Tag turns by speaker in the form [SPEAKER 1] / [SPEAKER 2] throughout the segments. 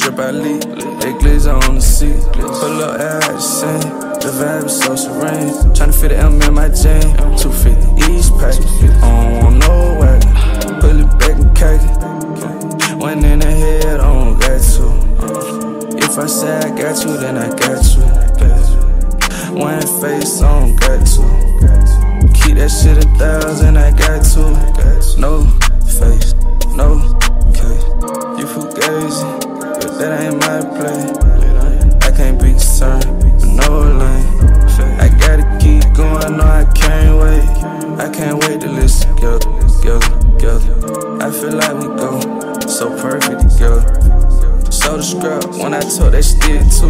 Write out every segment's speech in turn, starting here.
[SPEAKER 1] drip, I leak. They glizz on seat. Pull up accent. The vibe is so serene. Tryna fit the M in my jean. 250 East Pack. I want no wagon. Pull it back and cake it. In the head, I don't got to. If I say I got you, then I got you. One face, I don't got to. Keep that shit a thousand, I got to. No face, no case. You fugazi but that ain't my play. Together, together, together. I feel like we go so perfect together. So the scrap when I talk, they stick to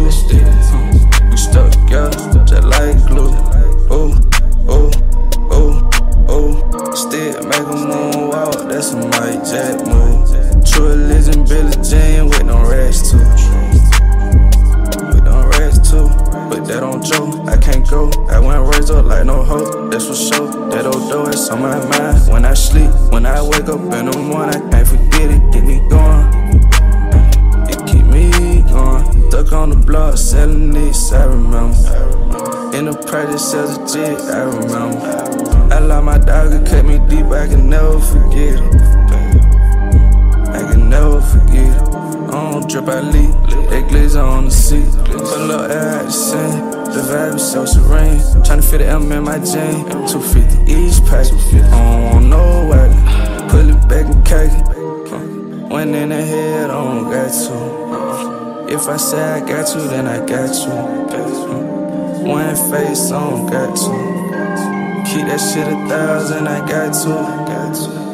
[SPEAKER 1] We stuck together, just like glue. Oh, oh, oh, oh. Still make a moonwalk, that's a Mike Jack move. True religion, Billie Jean with no rest too. Up like no hoe. That's for sure. That old door is on my mind. When I sleep, when I wake up in the morning, I can't forget it. Get me going. It keep me going. Stuck on the block, selling this, I remember. In the practice as a jit, I remember. I love my dog, it cut me deep, I can never forget it. I can never forget it. I don't drip, I leak. That glizz on the seat. Pull up vibe is so serene. Tryna fit the M in my jean. 250 each pack. I don't no wagon. Pull it back and cake. Went in the head, I don't got to. If I say I got you, then I got you. One face, I don't got to. Keep that shit a thousand, I got to.